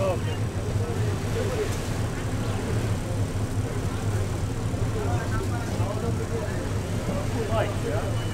Okay. Light, yeah?